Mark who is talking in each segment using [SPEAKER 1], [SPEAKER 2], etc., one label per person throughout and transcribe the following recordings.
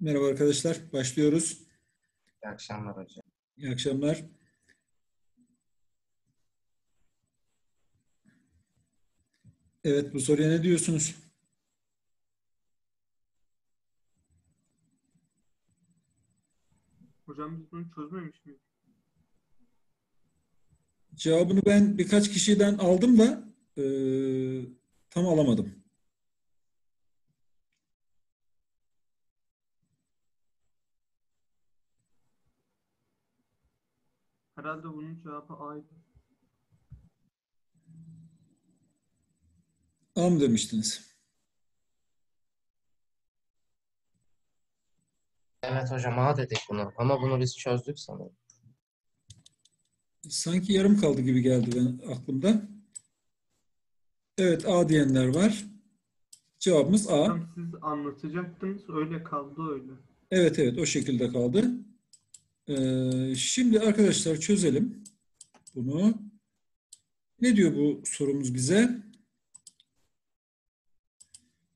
[SPEAKER 1] Merhaba arkadaşlar, başlıyoruz.
[SPEAKER 2] İyi akşamlar hocam.
[SPEAKER 1] İyi akşamlar. Evet, bu soruya ne diyorsunuz?
[SPEAKER 3] Hocam biz bunu çözmemiş miyiz?
[SPEAKER 1] Cevabını ben birkaç kişiden aldım da eee, tam alamadım.
[SPEAKER 3] Herhalde bunun cevabı A'ydı.
[SPEAKER 1] A mı demiştiniz?
[SPEAKER 2] Evet hocam A dedik bunu ama bunu biz çözdük sanırım.
[SPEAKER 1] Sanki yarım kaldı gibi geldi ben aklımda. Evet, A diyenler var. Cevabımız A.
[SPEAKER 3] Hocam siz anlatacaktınız öyle kaldı öyle.
[SPEAKER 1] Evet evet o şekilde kaldı. Ee, şimdi arkadaşlar çözelim bunu. Ne diyor bu sorumuz bize?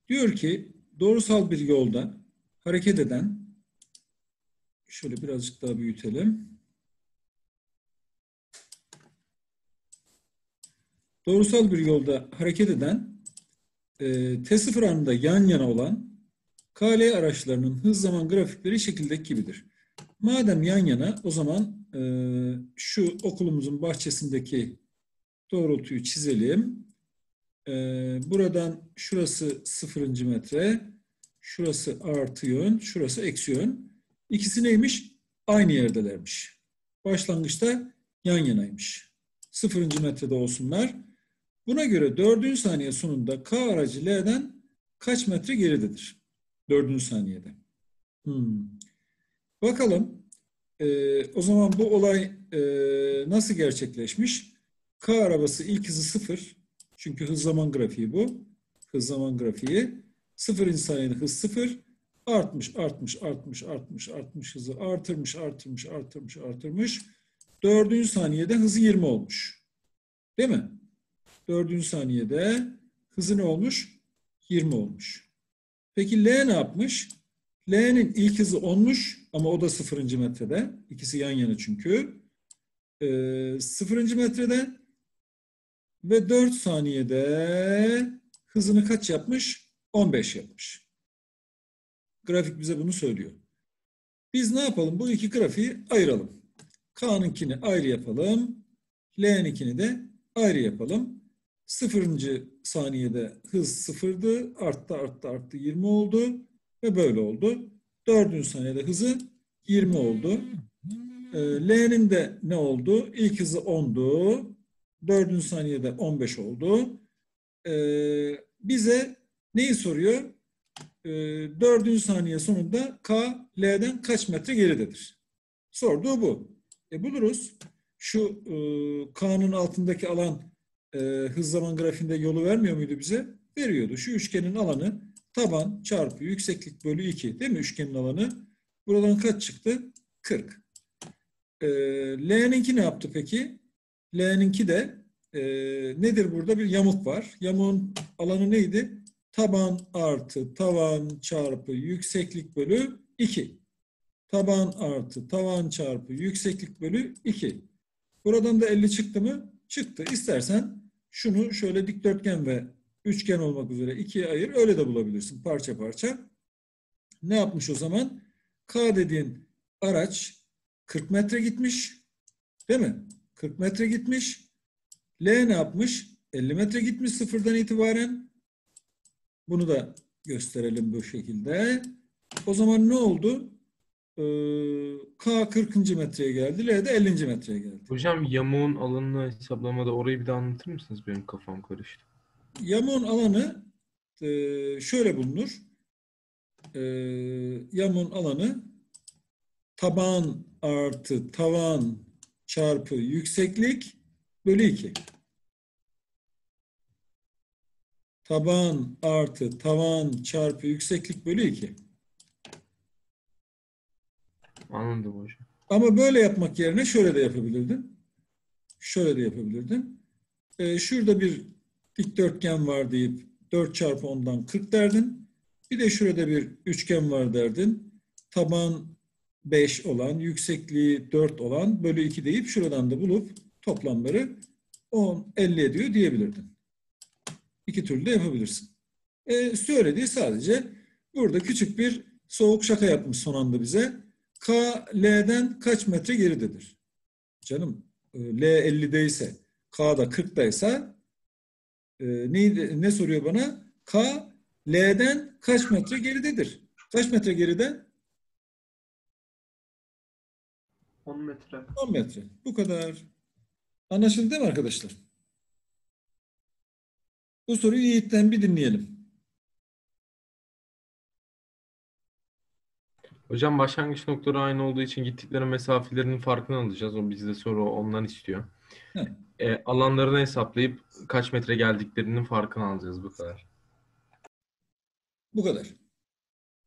[SPEAKER 1] Diyor ki doğrusal bir yolda hareket eden şöyle birazcık daha büyütelim. Doğrusal bir yolda hareket eden e, T0 anında yan yana olan KL araçlarının hız zaman grafikleri şekildeki gibidir. Madem yan yana o zaman e, şu okulumuzun bahçesindeki doğrultuyu çizelim. E, buradan şurası sıfırıncı metre, şurası artı yön, şurası eksi yön. İkisi neymiş? Aynı yerdelermiş. Başlangıçta yan yanaymış. Sıfırıncı metrede olsunlar. Buna göre dördüncü saniye sonunda K aracı L'den kaç metre geridedir? Dördüncü saniyede. Hmm. Bakalım. Ee, o zaman bu olay e, nasıl gerçekleşmiş? K arabası ilk hızı sıfır. Çünkü hız zaman grafiği bu. Hız zaman grafiği. Sıfırıncı saniyede hız sıfır. Artmış, artmış, artmış, artmış, artmış hızı artırmış, artırmış, artırmış, artırmış. Dördüncü saniyede hızı 20 olmuş. Değil mi? Dördüncü saniyede hızı ne olmuş? 20 olmuş. Peki L ne yapmış? L'nin ilk hızı 10'muş ama o da 0. metrede. İkisi yan yana çünkü. 0. metrede ve 4 saniyede hızını kaç yapmış? 15 yapmış. Grafik bize bunu söylüyor. Biz ne yapalım? Bu iki grafiği ayıralım. K'nınkini ayrı yapalım. L'ninkini de ayrı yapalım. Sıfırıncı saniyede hız sıfırdı. Arttı, arttı, arttı. 20 oldu. Ve böyle oldu. Dördüncü saniyede hızı 20 oldu. Ee, L'nin de ne oldu? İlk hızı 10'du. Dördüncü saniyede 15 oldu. Ee, bize neyi soruyor? Ee, dördüncü saniye sonunda K, L'den kaç metre geridedir? Sorduğu bu. E buluruz. Şu e, K'nın altındaki alan e, hız zaman grafiğinde yolu vermiyor muydu bize? Veriyordu. Şu üçgenin alanı taban çarpı yükseklik bölü 2 değil mi üçgenin alanı? Buradan kaç çıktı? 40. E, L'ninki ne yaptı peki? L'ninki de e, nedir burada? Bir yamuk var. Yamuğun alanı neydi? Taban artı tavan çarpı yükseklik bölü 2. Taban artı tavan çarpı yükseklik bölü 2. Buradan da 50 çıktı mı? Çıktı. İstersen şunu şöyle dikdörtgen ve üçgen olmak üzere ikiye ayır. Öyle de bulabilirsin parça parça. Ne yapmış o zaman? K dediğin araç 40 metre gitmiş. Değil mi? 40 metre gitmiş. L ne yapmış? 50 metre gitmiş sıfırdan itibaren. Bunu da gösterelim bu şekilde. O zaman ne oldu? Ee, K 40. metreye geldi. L de 50. metreye geldi.
[SPEAKER 4] Hocam yamuğun alanını hesaplamada orayı bir daha anlatır mısınız? Benim kafam karıştı.
[SPEAKER 1] Yamuğun alanı e, şöyle bulunur. E, yamuğun alanı taban artı tavan çarpı yükseklik bölü 2. Taban artı tavan çarpı yükseklik bölü 2.
[SPEAKER 4] Anladım hocam.
[SPEAKER 1] Ama böyle yapmak yerine şöyle de yapabilirdin. Şöyle de yapabilirdin. Ee, şurada bir dikdörtgen var deyip 4 çarpı 10'dan 40 derdin. Bir de şurada bir üçgen var derdin. Taban 5 olan, yüksekliği 4 olan bölü 2 deyip şuradan da bulup toplamları 10, 50 ediyor diyebilirdin. İki türlü de yapabilirsin. E, söylediği sadece burada küçük bir soğuk şaka yapmış son anda bize. K, L'den kaç metre geridedir? Canım e, L 50'deyse, K da 40'daysa e, neydi, ne soruyor bana? K, L'den kaç metre geridedir? Kaç metre geride?
[SPEAKER 3] 10 metre.
[SPEAKER 1] 10 metre. Bu kadar. Anlaşıldı değil mi arkadaşlar? Bu soruyu Yiğit'ten bir dinleyelim.
[SPEAKER 4] Hocam başlangıç noktaları aynı olduğu için gittikleri mesafelerinin farkını alacağız. O bizde soru ondan istiyor. E, alanlarını hesaplayıp kaç metre geldiklerinin farkını alacağız bu kadar.
[SPEAKER 1] Bu kadar.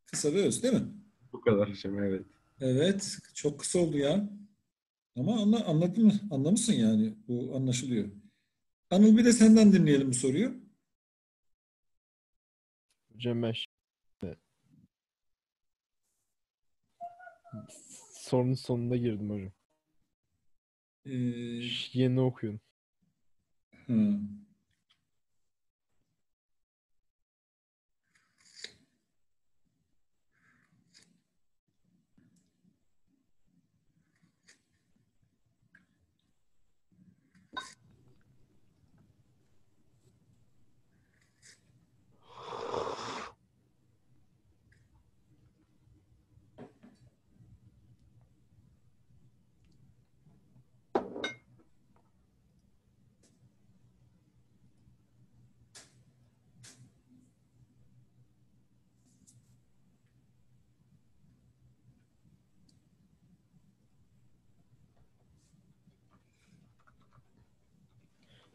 [SPEAKER 1] Kısa ve öz değil mi?
[SPEAKER 4] Bu kadar hocam evet.
[SPEAKER 1] Evet. Çok kısa oldu ya. Ama anla, anladın mı? Anlamışsın yani. Bu anlaşılıyor. Anıl bir de senden dinleyelim bu soruyu.
[SPEAKER 5] Hocam ben şimdi sorunun sonuna girdim hocam.
[SPEAKER 1] Ee,
[SPEAKER 5] Yeni okuyorum.
[SPEAKER 1] hı.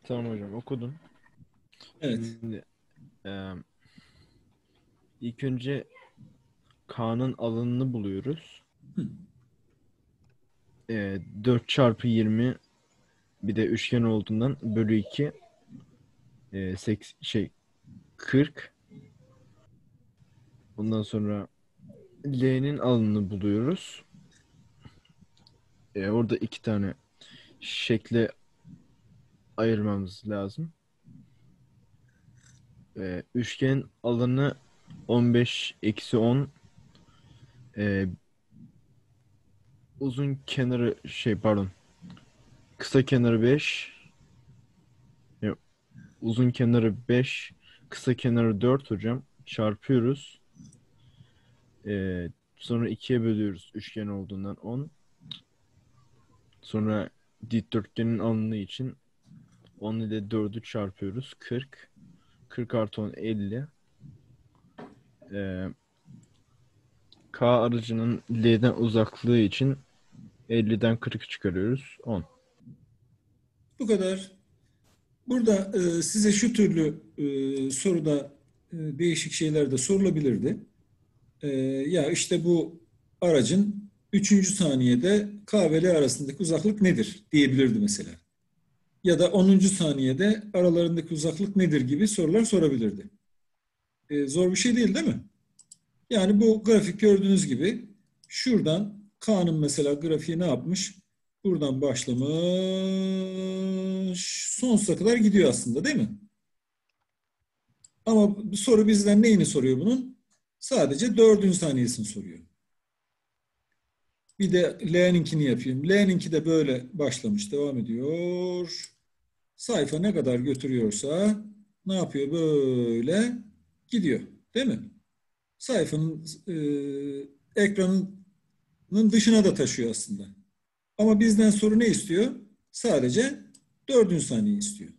[SPEAKER 5] Tamam hocam okudum.
[SPEAKER 1] Evet.
[SPEAKER 5] Şimdi eee, ilk önce K'nın alanını buluyoruz.
[SPEAKER 1] Hı.
[SPEAKER 5] Eee 4 çarpı 20 bir de üçgen olduğundan bölü 2 eee, seks- şey 40 Ondan sonra L'nin alanını buluyoruz. Eee, orada iki tane şekle ayırmamız lazım. Ee, üçgen alanı 15 eksi 10 Ee, uzun kenarı şey pardon. Kısa kenarı 5 Yok, uzun kenarı 5 kısa kenarı 4 hocam. Çarpıyoruz. Ee, sonra 2'ye bölüyoruz üçgen olduğundan 10 sonra dikdörtgenin alanı için 10 ile 4'ü çarpıyoruz. 40. 40 artı 10 50. Ee, K aracının L'den uzaklığı için 50'den 40 çıkarıyoruz. 10.
[SPEAKER 1] Bu kadar. Burada e, size şu türlü e, soruda e, değişik şeyler de sorulabilirdi. E, ya işte bu aracın 3. saniyede K ve L arasındaki uzaklık nedir diyebilirdi mesela. Ya da 10. saniyede aralarındaki uzaklık nedir gibi sorular sorabilirdi. E, zor bir şey değil değil mi? Yani bu grafik gördüğünüz gibi şuradan K'nın mesela grafiği ne yapmış? Buradan başlamış sonsuza kadar gidiyor aslında değil mi? Ama soru bizden neyini soruyor bunun? Sadece dördüncü saniyesini soruyor. Bir de L'ninkini yapayım. L'ninki de böyle başlamış, devam ediyor. Sayfa ne kadar götürüyorsa ne yapıyor? Böyle gidiyor. Değil mi? Sayfanın e, ekranın dışına da taşıyor aslında. Ama bizden soru ne istiyor? Sadece dördüncü saniye istiyor.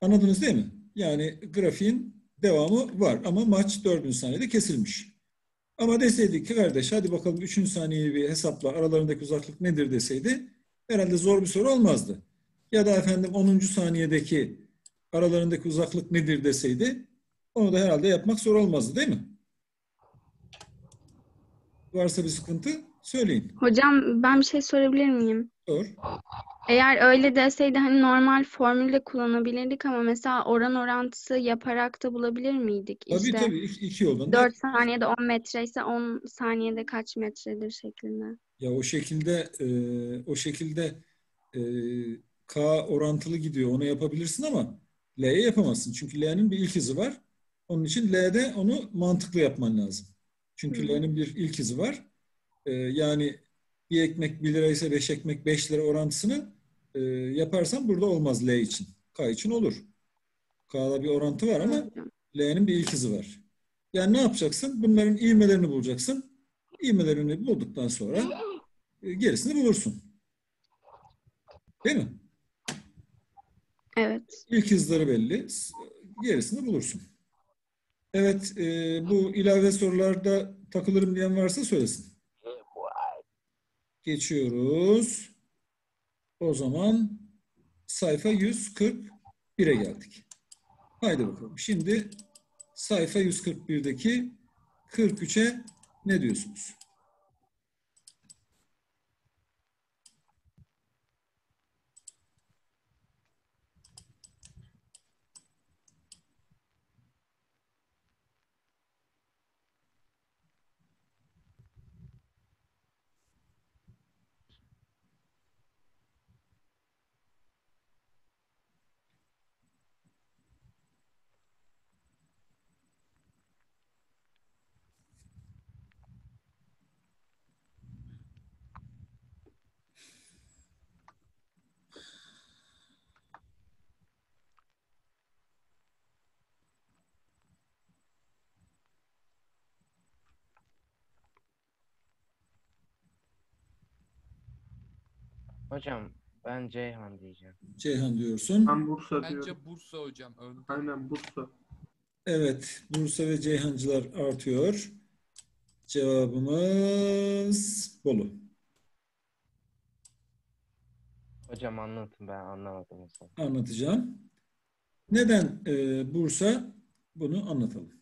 [SPEAKER 1] Anladınız değil mi? Yani grafiğin devamı var ama maç dördüncü saniyede kesilmiş. Ama deseydik ki kardeş hadi bakalım üçüncü saniyeyi bir hesapla aralarındaki uzaklık nedir deseydi herhalde zor bir soru olmazdı. Ya da efendim 10. saniyedeki aralarındaki uzaklık nedir deseydi onu da herhalde yapmak zor olmazdı değil mi? Varsa bir sıkıntı söyleyin.
[SPEAKER 6] Hocam ben bir şey sorabilir miyim?
[SPEAKER 1] Sor.
[SPEAKER 6] Eğer öyle deseydi hani normal formülle kullanabilirdik ama mesela oran orantısı yaparak da bulabilir miydik?
[SPEAKER 1] Tabii
[SPEAKER 6] İşte
[SPEAKER 1] tabii iki, iki yoldan da
[SPEAKER 6] 4 saniyede 10 metre ise 10 saniyede kaç metredir şeklinde.
[SPEAKER 1] Ya o şekilde e, o şekilde e, K orantılı gidiyor. Onu yapabilirsin ama L'ye yapamazsın. Çünkü L'nin bir ilk izi var. Onun için L'de onu mantıklı yapman lazım. Çünkü. L'nin bir ilk izi var. E, yani bir ekmek 1 lira ise 5 ekmek 5 lira orantısını e, yaparsan burada olmaz L için. K için olur. K'da bir orantı var ama. L'nin bir ilk izi var. Yani ne yapacaksın? Bunların ivmelerini bulacaksın. İvmelerini bulduktan sonra e, gerisini bulursun. Değil mi?
[SPEAKER 6] Evet.
[SPEAKER 1] İlk hızları belli. Gerisini bulursun. Evet, e, bu ilave sorularda takılırım diyen varsa söylesin. Geçiyoruz. O zaman sayfa 141'e geldik. Haydi bakalım. Şimdi sayfa 141'deki 43'e ne diyorsunuz?
[SPEAKER 2] Hocam ben Ceyhan diyeceğim.
[SPEAKER 1] Ceyhan diyorsun.
[SPEAKER 3] Ben Bursa diyorum.
[SPEAKER 7] Bence Bursa hocam önde.
[SPEAKER 3] Aynen Bursa.
[SPEAKER 1] Evet, Bursa ve Ceyhancılar artıyor. Cevabımız Bolu.
[SPEAKER 2] Hocam anlatın ben anlamadım mesela.
[SPEAKER 1] Anlatacağım. Neden e, Bursa? Bunu anlatalım.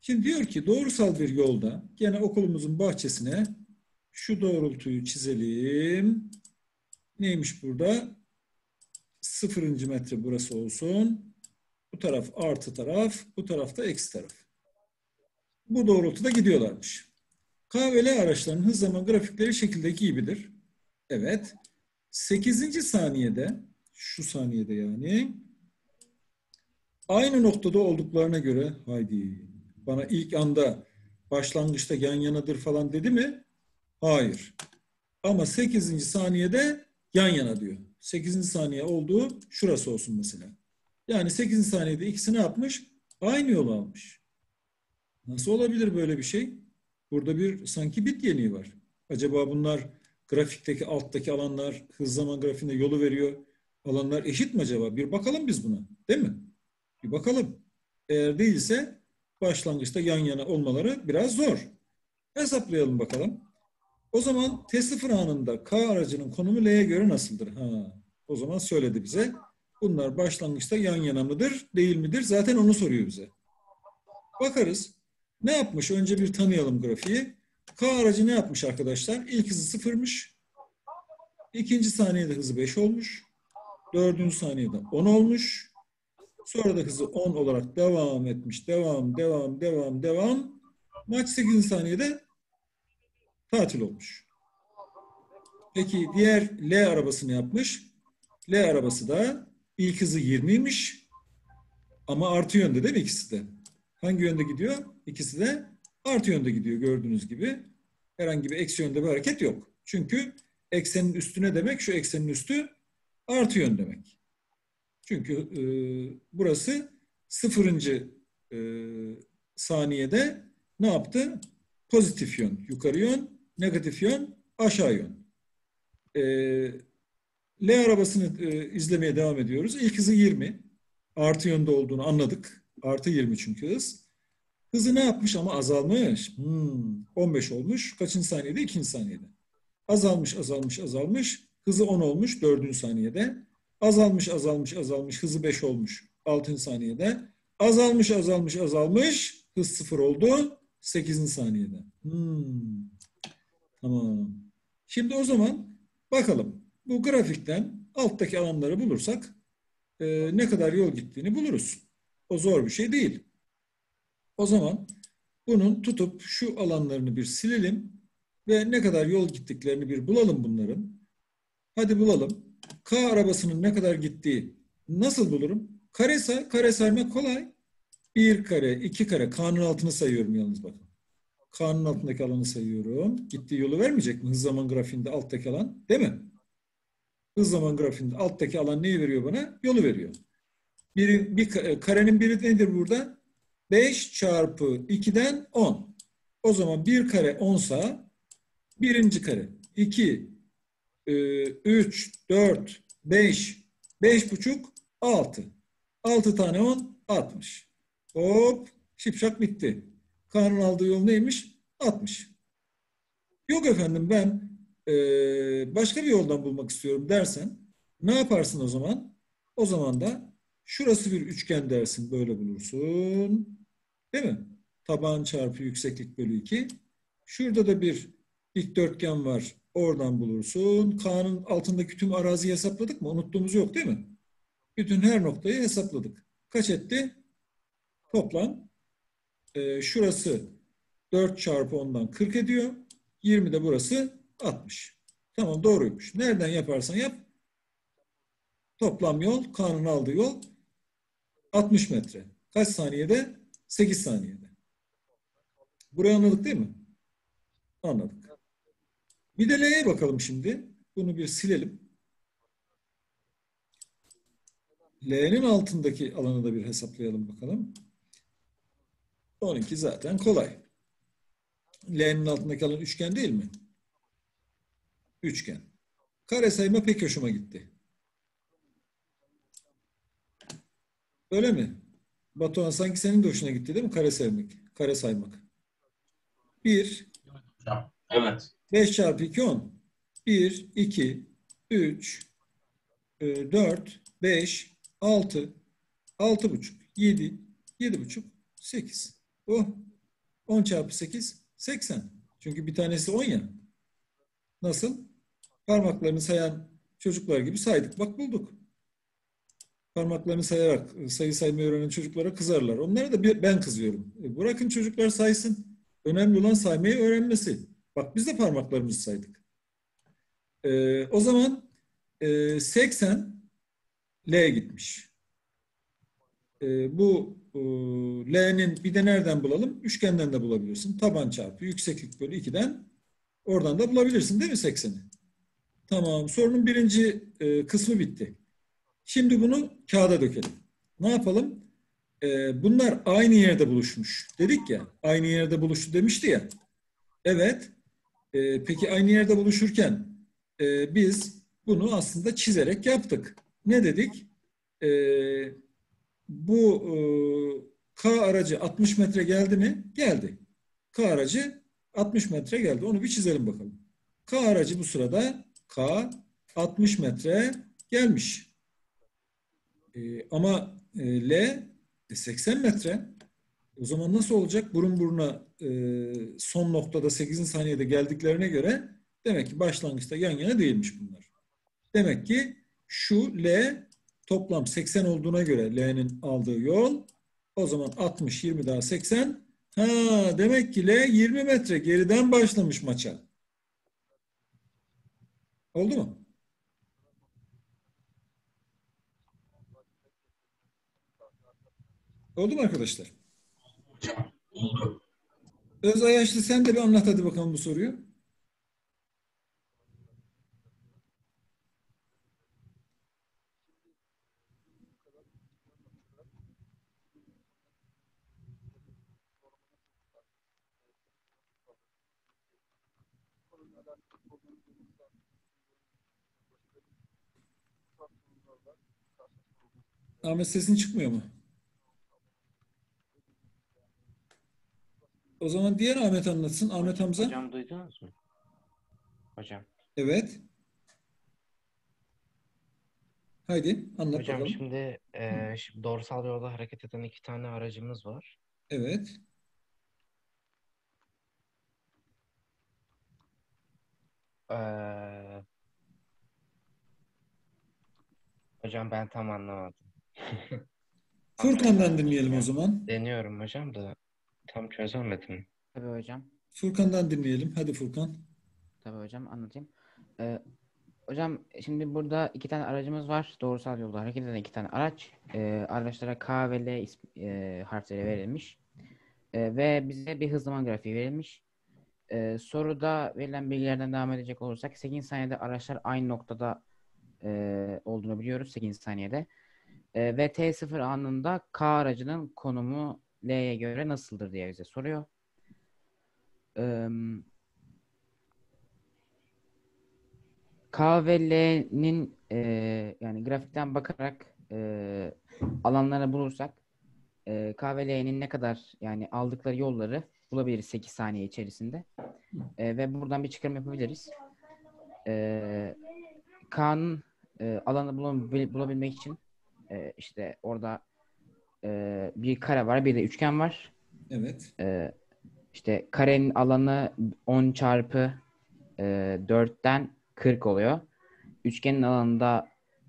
[SPEAKER 1] Şimdi diyor ki doğrusal bir yolda gene okulumuzun bahçesine şu doğrultuyu çizelim. Neymiş burada? Sıfırıncı metre burası olsun. Bu taraf artı taraf, bu tarafta eksi taraf. Bu doğrultuda gidiyorlarmış. K ve L araçlarının hız zaman grafikleri şekildeki gibidir. Evet. 8. saniyede, şu saniyede yani, aynı noktada olduklarına göre, haydi, bana ilk anda başlangıçta yan yanadır falan dedi mi? Hayır. Ama 8. saniyede yan yana diyor. 8. saniye olduğu şurası olsun mesela. Yani 8. saniyede ikisi ne yapmış? Aynı yolu almış. Nasıl olabilir böyle bir şey? Burada bir sanki bit yeniği var. Acaba bunlar grafikteki alttaki alanlar hız zaman grafiğinde yolu veriyor. Alanlar eşit mi acaba? Bir bakalım biz buna. Değil mi? Bir bakalım. Eğer değilse başlangıçta yan yana olmaları biraz zor. Hesaplayalım bakalım. O zaman T0 anında K aracının konumu L'ye göre nasıldır? Ha, o zaman söyledi bize. Bunlar başlangıçta yan yana mıdır, değil midir? Zaten onu soruyor bize. Bakarız. Ne yapmış? Önce bir tanıyalım grafiği. K aracı ne yapmış arkadaşlar? İlk hızı sıfırmış. İkinci saniyede hızı 5 olmuş. Dördüncü saniyede 10 olmuş. Sonra da hızı 10 olarak devam etmiş. Devam, devam, devam, devam. Maç 8. saniyede tatil olmuş. Peki diğer L arabasını yapmış. L arabası da ilk hızı 20'ymiş. Ama artı yönde değil mi ikisi de? Hangi yönde gidiyor? İkisi de artı yönde gidiyor gördüğünüz gibi. Herhangi bir eksi yönde bir hareket yok. Çünkü eksenin üstüne demek şu eksenin üstü artı yön demek. Çünkü e, burası sıfırıncı e, saniyede ne yaptı? Pozitif yön yukarı yön, negatif yön aşağı yön. E, L arabasını e, izlemeye devam ediyoruz. İlk hızı 20. Artı yönde olduğunu anladık. Artı 20 çünkü hız. Hızı ne yapmış ama azalmış. Hmm, 15 olmuş. Kaçıncı saniyede? İkinci saniyede. Azalmış, azalmış, azalmış. Hızı 10 olmuş dördüncü saniyede. Azalmış, azalmış, azalmış. Hızı 5 olmuş altıncı saniyede. Azalmış, azalmış, azalmış. Hız 0 oldu 8. saniyede. Hmm. Tamam. Şimdi o zaman bakalım. bu grafikten alttaki alanları bulursak e, ne kadar yol gittiğini buluruz. O zor bir şey değil. O zaman bunun tutup şu alanlarını bir silelim ve ne kadar yol gittiklerini bir bulalım bunların. Hadi bulalım. K arabasının ne kadar gittiği nasıl bulurum? Kare say, kare saymak kolay. Bir kare, iki kare. K'nın altını sayıyorum yalnız bakın. K'nın altındaki alanı sayıyorum. Gittiği yolu vermeyecek mi? Hız zaman grafiğinde alttaki alan. Değil mi? Hız zaman grafiğinde alttaki alan neyi veriyor bana? Yolu veriyor. Bir, bir ka- karenin biri nedir burada? 5 çarpı 2'den 10. O zaman bir kare 10 sa birinci kare. 2, 3, 4, 5, 5 buçuk, 6. 6 tane 10, 60. Hop, şipşak bitti. K'nın aldığı yol neymiş? 60. Yok efendim ben eee, başka bir yoldan bulmak istiyorum dersen ne yaparsın o zaman? O zaman da şurası bir üçgen dersin böyle bulursun. Değil mi? Taban çarpı yükseklik bölü 2. Şurada da bir dikdörtgen var. Oradan bulursun. K'nın altındaki tüm araziyi hesapladık mı? Unuttuğumuz yok değil mi? Bütün her noktayı hesapladık. Kaç etti? Toplam e, şurası 4 çarpı 10'dan 40 ediyor. 20 de burası 60. Tamam doğruymuş. Nereden yaparsan yap. Toplam yol, K'nın aldığı yol 60 metre. Kaç saniyede? 8 saniyede. Burayı anladık değil mi? Anladık. Bir de L'ye bakalım şimdi. Bunu bir silelim. L'nin altındaki alanı da bir hesaplayalım bakalım. 12 zaten kolay. L'nin altındaki alan üçgen değil mi? Üçgen. Kare sayma pek hoşuma gitti. Öyle mi? Batuhan sanki senin de hoşuna gitti değil mi? Kare saymak. Kare saymak. 1,
[SPEAKER 7] Hocam. Evet.
[SPEAKER 1] 5 çarpı 2 10. 1, 2, 3, 4, 5, 6, 6 buçuk, 7, 7 buçuk, 8. Oh, 10 çarpı 8, 80. Çünkü bir tanesi 10 ya. Nasıl? Parmaklarını sayan çocuklar gibi saydık. Bak bulduk. Parmaklarını sayarak sayı saymayı öğrenen çocuklara kızarlar. Onlara da ben kızıyorum. E, bırakın çocuklar saysın. Önemli olan saymayı öğrenmesi. Bak biz de parmaklarımızı saydık. Ee, o zaman e, 80 L gitmiş. Ee, bu e, L'nin bir de nereden bulalım? Üçgenden de bulabilirsin. Taban çarpı yükseklik bölü 2'den oradan da bulabilirsin değil mi 80'i? Tamam. Sorunun birinci e, kısmı bitti. Şimdi bunu kağıda dökelim. Ne yapalım? Ee, bunlar aynı yerde buluşmuş. Dedik ya. Aynı yerde buluştu demişti ya. Evet. Peki aynı yerde buluşurken e, biz bunu aslında çizerek yaptık. Ne dedik? Ee, bu e, K aracı 60 metre geldi mi? Geldi. K aracı 60 metre geldi. Onu bir çizelim bakalım. K aracı bu sırada K 60 metre gelmiş. Ee, ama e, L e, 80 metre. O zaman nasıl olacak? Burun buruna e, son noktada 8. saniyede geldiklerine göre demek ki başlangıçta yan yana değilmiş bunlar. Demek ki şu L toplam 80 olduğuna göre L'nin aldığı yol o zaman 60, 20 daha 80. Ha, demek ki L 20 metre geriden başlamış maça. Oldu mu? Oldu mu arkadaşlar?
[SPEAKER 7] Oldu.
[SPEAKER 1] Öz Ayaşlı sen de bir anlat hadi bakalım bu soruyu. Ahmet sesin çıkmıyor mu? O zaman diğer Ahmet anlatsın. Ahmet Hamza.
[SPEAKER 2] Hocam duydunuz mu? Hocam.
[SPEAKER 1] Evet. Haydi anlat
[SPEAKER 2] Hocam
[SPEAKER 1] bakalım.
[SPEAKER 2] şimdi, e, şimdi doğrusal yolda hareket eden iki tane aracımız var.
[SPEAKER 1] Evet.
[SPEAKER 2] Ee, Hocam ben tam anlamadım.
[SPEAKER 1] Furkan'dan dinleyelim o zaman.
[SPEAKER 2] Deniyorum hocam da tam çözemedim.
[SPEAKER 8] Tabii hocam.
[SPEAKER 1] Furkan'dan dinleyelim. Hadi Furkan.
[SPEAKER 8] Tabii hocam anlatayım. Ee, hocam şimdi burada iki tane aracımız var. Doğrusal yolda hareket eden iki tane araç. Ee, araçlara K ve L ism- e, harfleri verilmiş. Ee, ve bize bir hız zaman grafiği verilmiş. Ee, soruda verilen bilgilerden devam edecek olursak 8 saniyede araçlar aynı noktada e, olduğunu biliyoruz 8 saniyede. Ee, ve T0 anında K aracının konumu L'ye göre nasıldır diye bize soruyor. Ee, K ve L'nin e, yani grafikten bakarak e, alanları bulursak e, K ve L'nin ne kadar yani aldıkları yolları bulabiliriz 8 saniye içerisinde. E, ve buradan bir çıkarım yapabiliriz. E, K'nın e, alanı bulabil- bulabilmek için e, işte orada e, bir kare var bir de üçgen var.
[SPEAKER 1] Evet.
[SPEAKER 8] Ee, işte karenin alanı 10 çarpı e, 4'ten 40 oluyor. Üçgenin alanında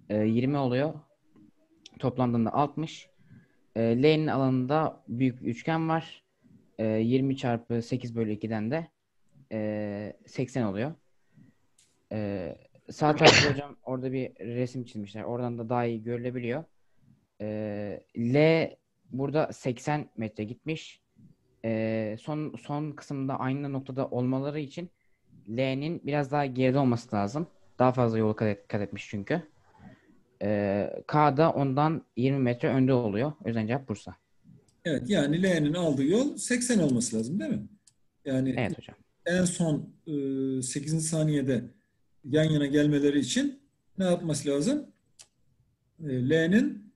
[SPEAKER 8] e, 20 oluyor. Toplandığında 60. E, L'nin alanında büyük bir üçgen var. E, 20 çarpı 8 bölü 2'den de e, 80 oluyor. E, sağ tarafta hocam orada bir resim çizmişler. Oradan da daha iyi görülebiliyor. E, L burada 80 metre gitmiş. Ee, son son kısımda aynı noktada olmaları için L'nin biraz daha geride olması lazım. Daha fazla yolu kat, et- kat etmiş çünkü. Ee, K da ondan 20 metre önde oluyor. O yüzden cevap Bursa.
[SPEAKER 1] Evet yani L'nin aldığı yol 80 olması lazım değil mi? Yani
[SPEAKER 8] Evet hocam.
[SPEAKER 1] en son e, 8. saniyede yan yana gelmeleri için ne yapması lazım? E, L'nin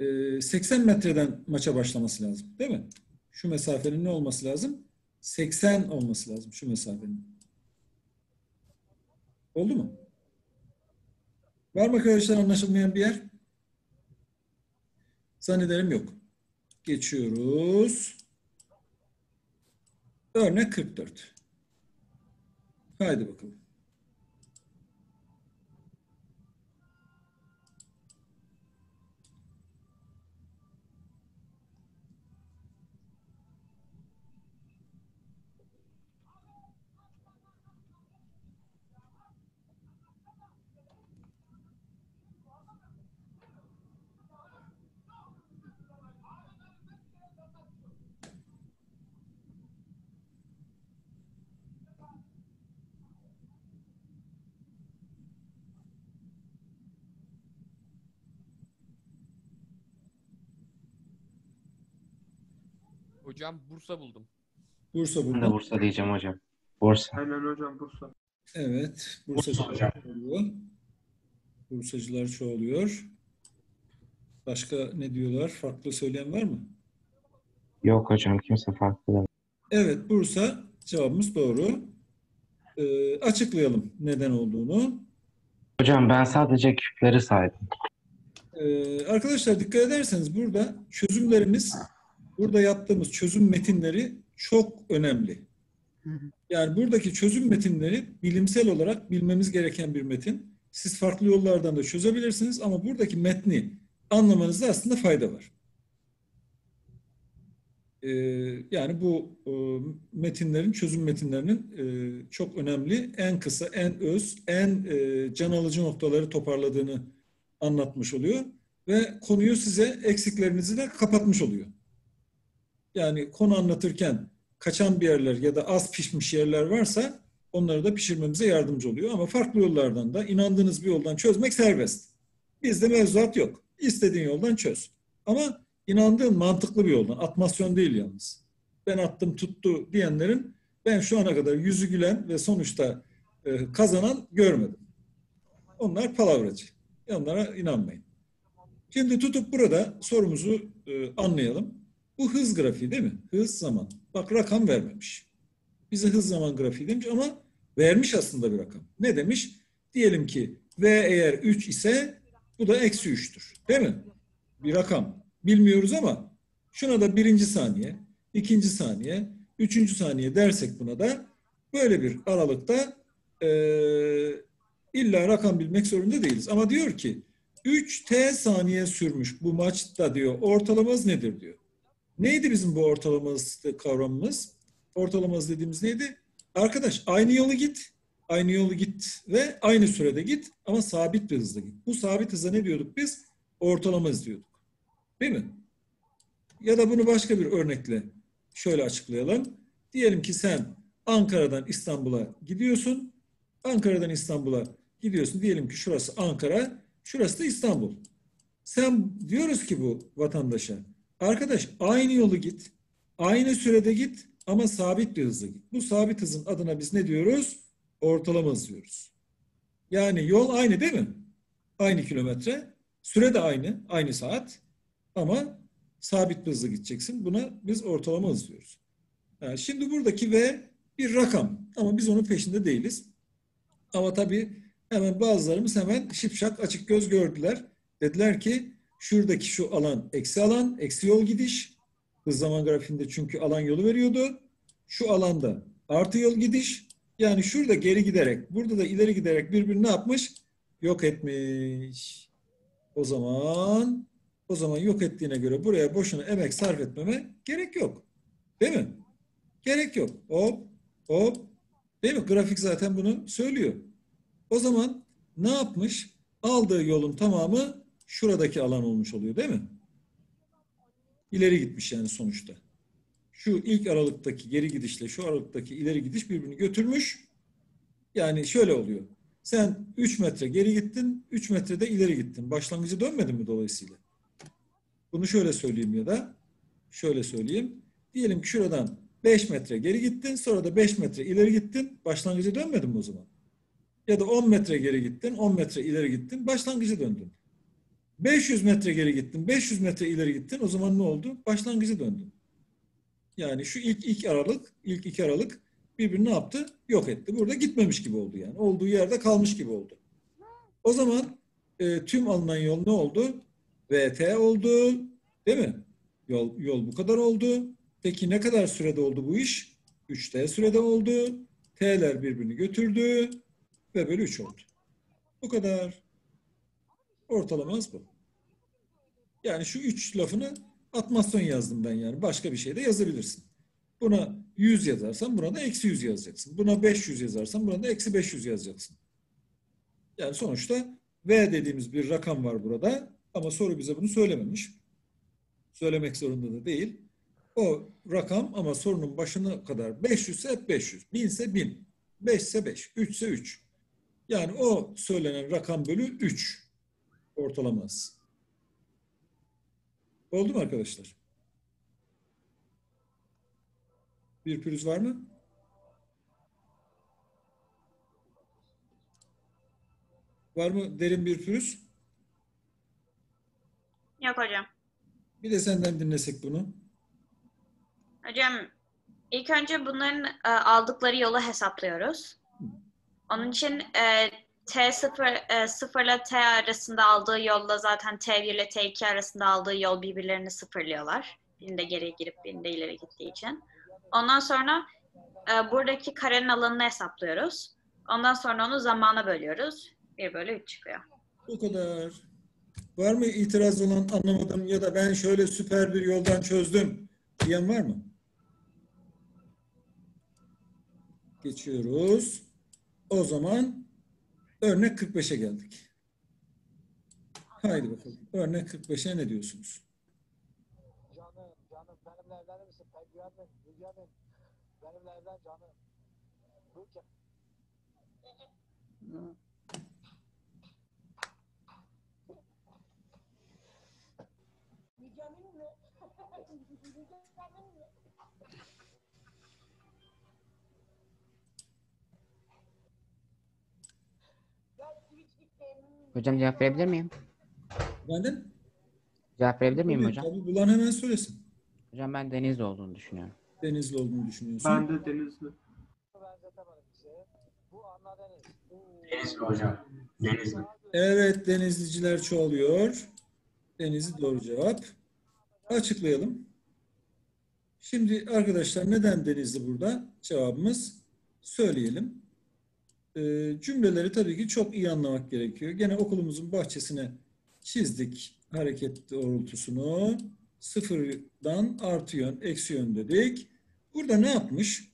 [SPEAKER 1] e, 80 metreden maça başlaması lazım değil mi? Şu mesafenin ne olması lazım? 80 olması lazım şu mesafenin. Oldu mu? Var mı arkadaşlar anlaşılmayan bir yer? Zannederim yok. Geçiyoruz. Örnek 44. Haydi bakalım.
[SPEAKER 9] Hocam Bursa buldum.
[SPEAKER 1] Bursa
[SPEAKER 2] Ben de. Bursa diyeceğim hocam. Bursa.
[SPEAKER 3] Aynen hocam Bursa.
[SPEAKER 1] Evet.
[SPEAKER 7] Bursa
[SPEAKER 1] Bursacılar
[SPEAKER 7] hocam.
[SPEAKER 1] çoğalıyor. Bursacılar çoğalıyor. Başka ne diyorlar? Farklı söyleyen var mı?
[SPEAKER 2] Yok hocam kimse farklı değil.
[SPEAKER 1] Evet, Bursa cevabımız doğru. Ee, açıklayalım neden olduğunu.
[SPEAKER 2] Hocam ben sadece küpleri saydım.
[SPEAKER 1] Ee, arkadaşlar dikkat ederseniz burada çözümlerimiz, burada yaptığımız çözüm metinleri çok önemli. Yani buradaki çözüm metinleri bilimsel olarak bilmemiz gereken bir metin. Siz farklı yollardan da çözebilirsiniz ama buradaki metni anlamanızda aslında fayda var. Ee, yani bu e, metinlerin, çözüm metinlerinin e, çok önemli, en kısa, en öz, en e, can alıcı noktaları toparladığını anlatmış oluyor ve konuyu size eksiklerinizi de kapatmış oluyor. Yani konu anlatırken kaçan bir yerler ya da az pişmiş yerler varsa onları da pişirmemize yardımcı oluyor. Ama farklı yollardan da inandığınız bir yoldan çözmek serbest. Bizde mevzuat yok. İstediğin yoldan çöz. Ama inandığın mantıklı bir yoldan. Atmasyon değil yalnız. Ben attım tuttu diyenlerin ben şu ana kadar yüzü gülen ve sonuçta e, kazanan görmedim. Onlar palavracı. Onlara inanmayın. Şimdi tutup burada sorumuzu e, anlayalım. Bu hız grafiği değil mi? Hız zaman. Bak rakam vermemiş. Bize hız zaman grafiği demiş ama vermiş aslında bir rakam. Ne demiş? Diyelim ki V eğer 3 ise bu da eksi 3'tür. Değil mi? Bir rakam. Bilmiyoruz ama şuna da birinci saniye, ikinci saniye, üçüncü saniye dersek buna da böyle bir aralıkta e, illa rakam bilmek zorunda değiliz. Ama diyor ki 3T saniye sürmüş bu maçta diyor. Ortalamanız nedir diyor. Neydi bizim bu ortalamamız kavramımız? Ortalamamız dediğimiz neydi? Arkadaş aynı yolu git. Aynı yolu git ve aynı sürede git ama sabit bir hızla git. Bu sabit hıza ne diyorduk biz? Ortalama hız diyorduk. Değil mi? Ya da bunu başka bir örnekle şöyle açıklayalım. Diyelim ki sen Ankara'dan İstanbul'a gidiyorsun. Ankara'dan İstanbul'a gidiyorsun. Diyelim ki şurası Ankara, şurası da İstanbul. Sen diyoruz ki bu vatandaşa, arkadaş aynı yolu git, aynı sürede git ama sabit bir hızla git. Bu sabit hızın adına biz ne diyoruz? Ortalama hız diyoruz. Yani yol aynı değil mi? Aynı kilometre. Süre de aynı, aynı saat. Ama sabit bir hızla gideceksin. Buna biz ortalama hız diyoruz. Ha, şimdi buradaki V bir rakam ama biz onun peşinde değiliz. Ama tabii hemen bazılarımız hemen şipşak açık göz gördüler. Dediler ki şuradaki şu alan eksi alan, eksi yol gidiş. Hız zaman grafiğinde çünkü alan yolu veriyordu. Şu alanda artı yol gidiş. Yani şurada geri giderek, burada da ileri giderek birbirini ne yapmış? Yok etmiş. O zaman o zaman yok ettiğine göre buraya boşuna emek sarf etmeme gerek yok. Değil mi? Gerek yok. Hop, hop. Değil mi? Grafik zaten bunu söylüyor. O zaman ne yapmış? Aldığı yolun tamamı şuradaki alan olmuş oluyor değil mi? İleri gitmiş yani sonuçta. Şu ilk aralıktaki geri gidişle şu aralıktaki ileri gidiş birbirini götürmüş. Yani şöyle oluyor. Sen 3 metre geri gittin, 3 metrede ileri gittin. Başlangıcı dönmedin mi dolayısıyla? Bunu şöyle söyleyeyim ya da şöyle söyleyeyim. Diyelim ki şuradan 5 metre geri gittin, sonra da 5 metre ileri gittin. Başlangıcı dönmedin mi o zaman? Ya da 10 metre geri gittin, 10 metre ileri gittin, başlangıcı döndün. 500 metre geri gittin, 500 metre ileri gittin. O zaman ne oldu? Başlangıcı döndün. Yani şu ilk ilk aralık, ilk iki aralık birbirini ne yaptı? Yok etti. Burada gitmemiş gibi oldu yani. Olduğu yerde kalmış gibi oldu. O zaman e, tüm alınan yol ne oldu? VT oldu. Değil mi? Yol, yol bu kadar oldu. Peki ne kadar sürede oldu bu iş? 3T sürede oldu. T'ler birbirini götürdü. Ve bölü 3 oldu. Bu kadar. Ortalamanız bu. Yani şu üç lafını atmasyon yazdım ben yani. Başka bir şey de yazabilirsin. Buna 100 yazarsan buna da eksi 100 yazacaksın. Buna 500 yazarsan buna da eksi 500 yazacaksın. Yani sonuçta V dediğimiz bir rakam var burada. Ama soru bize bunu söylememiş. Söylemek zorunda da değil. O rakam ama sorunun başına kadar 500 ise hep 500. 1000 ise 1000. 5 ise 5. 3 ise 3. Yani o söylenen rakam bölü 3 ortalaması. Oldu mu arkadaşlar? Bir pürüz var mı? Var mı derin bir pürüz?
[SPEAKER 9] Yok hocam.
[SPEAKER 1] Bir de senden dinlesek bunu.
[SPEAKER 9] Hocam ilk önce bunların e, aldıkları yolu hesaplıyoruz. Onun için e, T0 e, 0 ile T arasında aldığı yolla zaten T1 ile T2 arasında aldığı yol birbirlerini sıfırlıyorlar. Birinde geri girip birinde ileri gittiği için. Ondan sonra e, buradaki karenin alanını hesaplıyoruz. Ondan sonra onu zamana bölüyoruz. 1 bölü 3 çıkıyor.
[SPEAKER 1] Bu kadar. Var mı itiraz olan anlamadım ya da ben şöyle süper bir yoldan çözdüm diyen var mı? Geçiyoruz. O zaman örnek 45'e geldik. Haydi bakalım. Örnek 45'e ne diyorsunuz?
[SPEAKER 10] Canım, canım benimle evlenir misin? Penguen'im, Hülya'nın. Benimle evlen canım. Bu ki-
[SPEAKER 8] Hocam cevap verebilir miyim?
[SPEAKER 1] Efendim?
[SPEAKER 8] Cevap verebilir miyim
[SPEAKER 1] Tabii,
[SPEAKER 8] hocam?
[SPEAKER 1] tabii bulan hemen söylesin.
[SPEAKER 8] Hocam ben Denizli olduğunu düşünüyorum.
[SPEAKER 1] Denizli olduğunu düşünüyorsun.
[SPEAKER 3] Ben de Denizli.
[SPEAKER 7] Denizli hocam. Denizli.
[SPEAKER 1] Evet, denizliciler çoğalıyor. Denizli doğru cevap. Açıklayalım. Şimdi arkadaşlar neden Denizli burada? Cevabımız söyleyelim. Ee, cümleleri tabii ki çok iyi anlamak gerekiyor. Gene okulumuzun bahçesine çizdik hareket doğrultusunu. Sıfırdan artı yön, eksi yön dedik. Burada ne yapmış?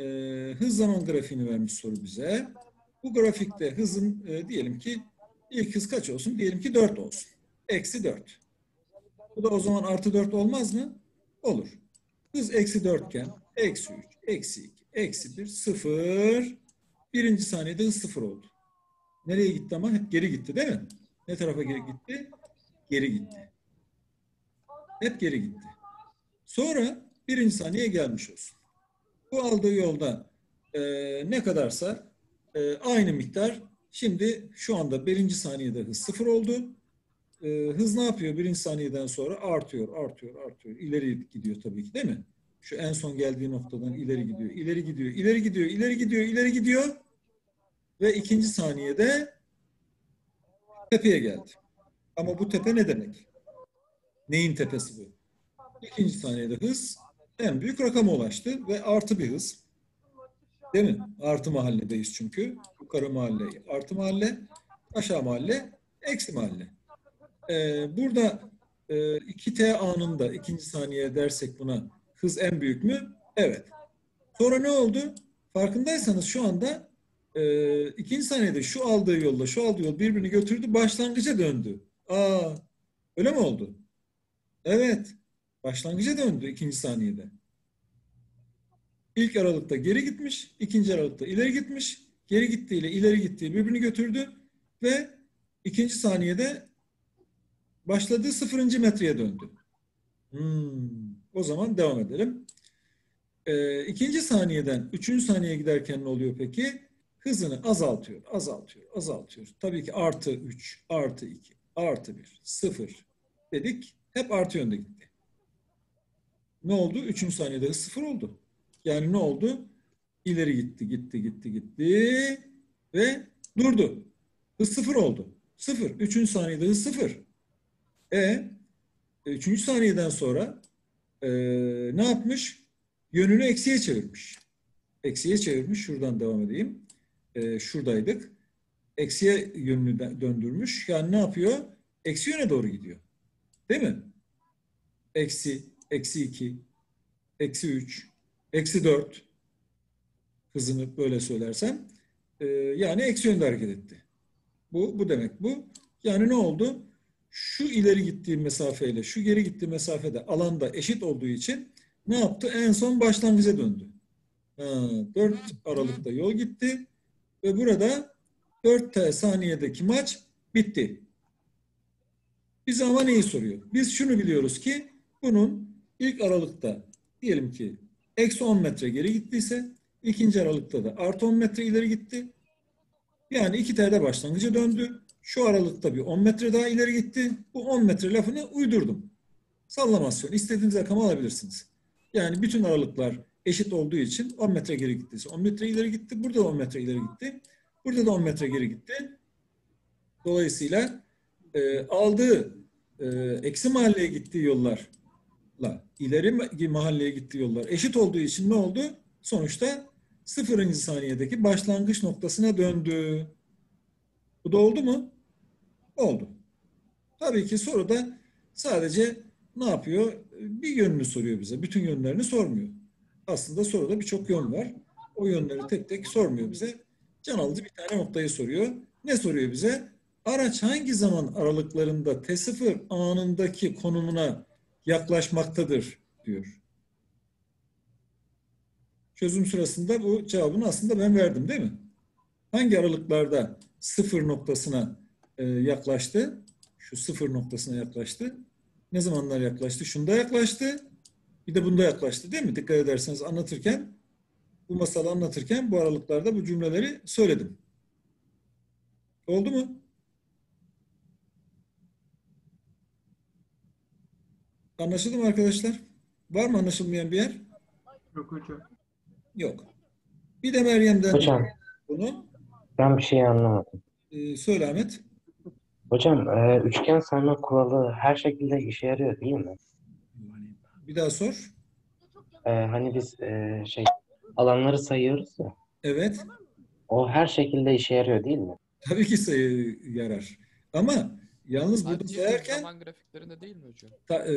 [SPEAKER 1] Ee, hız zaman grafiğini vermiş soru bize. Bu grafikte hızın e, diyelim ki ilk hız kaç olsun? Diyelim ki 4 olsun. Eksi 4. Bu da o zaman artı 4 olmaz mı? Olur. Hız eksi 4 iken eksi 3, eksi 2, eksi 1, 0. Birinci saniyede hız 0 oldu. Nereye gitti ama? Hep geri gitti değil mi? Ne tarafa geri gitti? Geri gitti. Hep geri gitti. Sonra birinci saniye gelmiş olsun. Bu aldığı yolda e, ne kadarsa e, aynı miktar. Şimdi şu anda birinci saniyede hız sıfır oldu. E, hız ne yapıyor? Birinci saniyeden sonra artıyor, artıyor, artıyor. İleri gidiyor tabii ki değil mi? Şu en son geldiği noktadan ileri gidiyor, ileri gidiyor, ileri gidiyor, ileri gidiyor, ileri gidiyor. Ve ikinci saniyede tepeye geldi. Ama bu tepe ne demek? Neyin tepesi bu? İkinci saniyede hız en büyük rakama ulaştı ve artı bir hız. Değil mi? Artı mahalledeyiz çünkü. Yukarı mahalle artı mahalle, aşağı mahalle eksi mahalle. Ee, burada e, 2t anında ikinci saniye dersek buna hız en büyük mü? Evet. Sonra ne oldu? Farkındaysanız şu anda e, ikinci saniyede şu aldığı yolla şu aldığı yol birbirini götürdü başlangıca döndü. Aa, öyle mi oldu? Evet. Başlangıca döndü ikinci saniyede. İlk aralıkta geri gitmiş, ikinci aralıkta ileri gitmiş. Geri gittiğiyle ileri gittiği birbirini götürdü ve ikinci saniyede başladığı sıfırıncı metreye döndü. Hmm, o zaman devam edelim. Ee, ikinci saniyeden üçüncü saniyeye giderken ne oluyor peki? Hızını azaltıyor, azaltıyor, azaltıyor. Tabii ki artı 3, artı 2, artı 1, 0 dedik. Hep artı yönde gitti. Ne oldu? Üçüncü saniyede hız sıfır oldu. Yani ne oldu? İleri gitti, gitti, gitti, gitti ve durdu. Hız sıfır oldu. Sıfır. Üçüncü saniyede hız sıfır. E, üçüncü saniyeden sonra e, ne yapmış? Yönünü eksiye çevirmiş. Eksiye çevirmiş. Şuradan devam edeyim. E, şuradaydık. Eksiye yönünü döndürmüş. Yani ne yapıyor? Eksi yöne doğru gidiyor. Değil mi? Eksi, eksi 2, eksi 3, eksi 4 hızını böyle söylersem e, yani eksi yönde hareket etti. Bu, bu demek bu. Yani ne oldu? Şu ileri gittiği mesafeyle şu geri gittiği mesafede alanda eşit olduğu için ne yaptı? En son başlangıca döndü. Ha, 4 Aralık'ta yol gitti ve burada 4 saniyedeki maç bitti. Bize ama neyi soruyor? Biz şunu biliyoruz ki bunun ilk aralıkta diyelim ki eksi 10 metre geri gittiyse ikinci aralıkta da artı 10 metre ileri gitti. Yani iki T'de başlangıca döndü. Şu aralıkta bir 10 metre daha ileri gitti. Bu 10 metre lafını uydurdum. Sallamasyon. İstediğiniz rakamı alabilirsiniz. Yani bütün aralıklar eşit olduğu için 10 metre geri gittiyse 10 metre ileri gitti. Burada da 10 metre ileri gitti. Burada da 10 metre geri gitti. Dolayısıyla e, aldığı e, eksi mahalleye gittiği yollarla ileri ma- mahalleye gittiği yollar eşit olduğu için ne oldu? Sonuçta sıfırıncı saniyedeki başlangıç noktasına döndü. Bu da oldu mu? Oldu. Tabii ki soruda sadece ne yapıyor? Bir yönünü soruyor bize. Bütün yönlerini sormuyor. Aslında soruda birçok yön var. O yönleri tek tek sormuyor bize. Can alıcı bir tane noktayı soruyor. Ne soruyor bize? Araç hangi zaman aralıklarında T0 anındaki konumuna yaklaşmaktadır diyor. Çözüm sırasında bu cevabını aslında ben verdim değil mi? Hangi aralıklarda sıfır noktasına e, yaklaştı? Şu sıfır noktasına yaklaştı. Ne zamanlar yaklaştı? Şunda yaklaştı. Bir de bunda yaklaştı değil mi? Dikkat ederseniz anlatırken bu masalı anlatırken bu aralıklarda bu cümleleri söyledim. Oldu mu? Anlaşıldı mı arkadaşlar? Var mı anlaşılmayan bir yer?
[SPEAKER 3] Yok hocam.
[SPEAKER 1] Yok. Bir de Meryem'den
[SPEAKER 2] Hocam
[SPEAKER 1] bunu.
[SPEAKER 2] ben bir şey anlamadım.
[SPEAKER 1] Ee, söyle Ahmet.
[SPEAKER 2] Hocam e, üçgen sayma kuralı her şekilde işe yarıyor değil mi?
[SPEAKER 1] Bir daha sor.
[SPEAKER 2] E, hani biz e, şey alanları sayıyoruz ya.
[SPEAKER 1] Evet.
[SPEAKER 2] O her şekilde işe yarıyor değil mi?
[SPEAKER 1] Tabii ki sayı yarar. Ama Yalnız burada
[SPEAKER 11] Sadece
[SPEAKER 1] sayarken
[SPEAKER 11] zaman grafiklerinde değil mi hocam?
[SPEAKER 1] ta- e,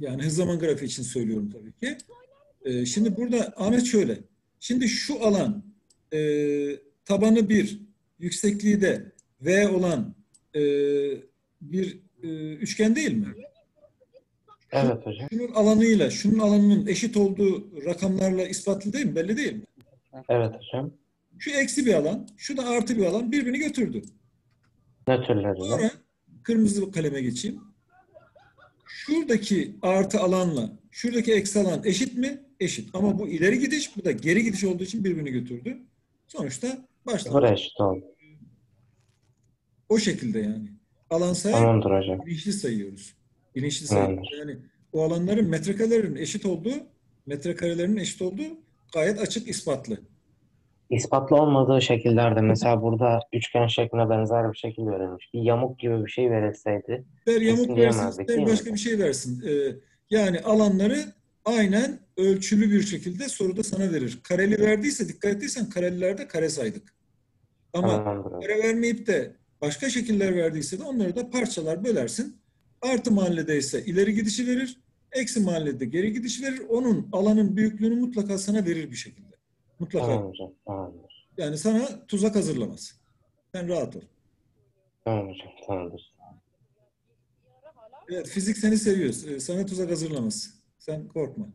[SPEAKER 1] yani hız zaman grafiği için söylüyorum tabii ki. E, şimdi burada Ahmet şöyle. Şimdi şu alan e, tabanı bir, yüksekliği de V olan e, bir e, üçgen değil mi?
[SPEAKER 2] Evet hocam.
[SPEAKER 1] Şunun alanıyla şunun alanının eşit olduğu rakamlarla ispatlı değil mi? Belli değil mi?
[SPEAKER 2] Evet hocam.
[SPEAKER 1] Şu eksi bir alan, şu da artı bir alan birbirini götürdü.
[SPEAKER 2] Nötrlerine.
[SPEAKER 1] Sonra kırmızı kaleme geçeyim. Şuradaki artı alanla şuradaki eksi alan eşit mi? Eşit. Ama bu ileri gidiş, bu da geri gidiş olduğu için birbirini götürdü. Sonuçta başladı.
[SPEAKER 2] Buraya eşit oldu.
[SPEAKER 1] O şekilde yani. Alan sayı bilinçli sayıyoruz. Bilinçli.
[SPEAKER 2] Tamamdır.
[SPEAKER 1] Yani o alanların metrekarelerin eşit olduğu, metrekarelerinin eşit olduğu gayet açık ispatlı.
[SPEAKER 2] İspatlı olmadığı şekillerde mesela burada üçgen şekline benzer bir şekil verilmiş. Bir yamuk gibi bir şey verilseydi
[SPEAKER 1] İster yamuk versin, ister
[SPEAKER 2] değil mi?
[SPEAKER 1] başka bir şey versin. Ee, yani alanları aynen ölçülü bir şekilde soruda sana verir. Kareli verdiyse dikkat ettiysen karelilerde kare saydık. Ama
[SPEAKER 2] hocam.
[SPEAKER 1] kare vermeyip de başka şekiller verdiyse de onları da parçalar bölersin. Artı mahalledeyse ileri gidişi verir. Eksi mahallede geri gidişi verir. Onun alanın büyüklüğünü mutlaka sana verir bir şekilde. Mutlaka.
[SPEAKER 2] Tamam hocam. Tamamdır.
[SPEAKER 1] Yani sana tuzak hazırlamaz. Sen rahat ol.
[SPEAKER 2] Tamam hocam. Tamamdır.
[SPEAKER 1] Evet, fizik seni seviyor. Ee, Sana tuzak hazırlamaz. Sen korkma.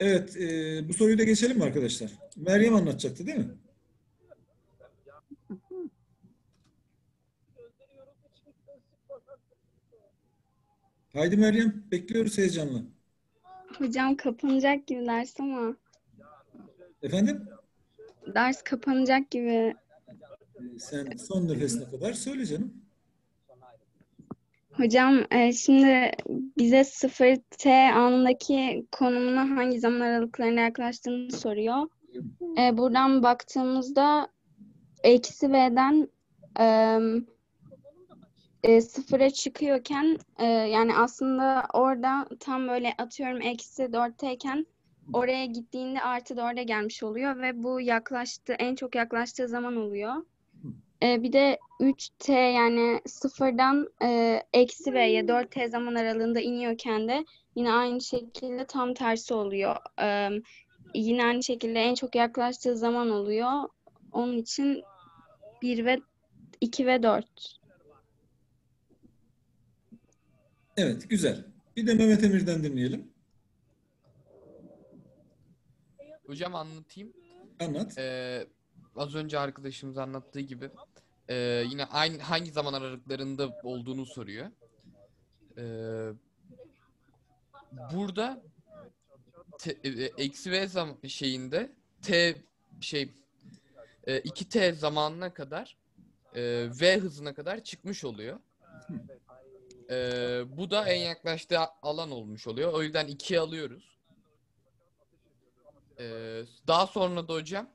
[SPEAKER 1] Evet, e, bu soruyu da geçelim mi arkadaşlar? Meryem anlatacaktı değil mi? Haydi Meryem, bekliyoruz heyecanla.
[SPEAKER 6] Hocam kapanacak gibi ders ama
[SPEAKER 1] Efendim?
[SPEAKER 6] ders kapanacak gibi.
[SPEAKER 1] Ee, Sen son nefesine kadar söyle canım.
[SPEAKER 6] Hocam e, şimdi bize 0T anındaki konumuna hangi zaman aralıklarına yaklaştığını soruyor. E, buradan baktığımızda eksi V'den e, e, sıfıra çıkıyorken e, yani aslında orada tam böyle atıyorum eksi 4'teyken oraya gittiğinde artı 4'e gelmiş oluyor ve bu yaklaştı en çok yaklaştığı zaman oluyor. E, bir de 3t yani sıfırdan e, eksi v'ye 4t zaman aralığında iniyorken de yine aynı şekilde tam tersi oluyor. E, yine aynı şekilde en çok yaklaştığı zaman oluyor. Onun için 1 ve 2 ve 4.
[SPEAKER 1] Evet, güzel. Bir de Mehmet Emir'den dinleyelim.
[SPEAKER 11] Hocam anlatayım.
[SPEAKER 1] Anlat.
[SPEAKER 11] Ee, az önce arkadaşımız anlattığı gibi ee, yine aynı hangi zaman aralıklarında olduğunu soruyor. Ee, burada te- e, eksi v zam şeyinde t şey e, 2t zamanına kadar e, v hızına kadar çıkmış oluyor. Ee, bu da en yaklaştığı alan olmuş oluyor. O yüzden 2'ye alıyoruz. Ee, daha sonra da hocam